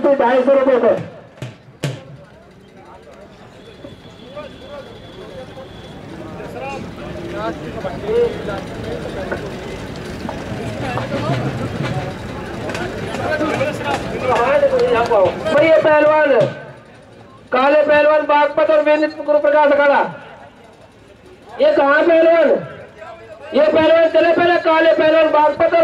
कुश्ती ढाई सौ रुपये पर ये पहलवान, काले पहलवान बागपत और वेनित गुरु प्रकाश अखाड़ा। ये कहाँ पहलवान? ये पहलवान चले पहले काले पहलवान बागपत और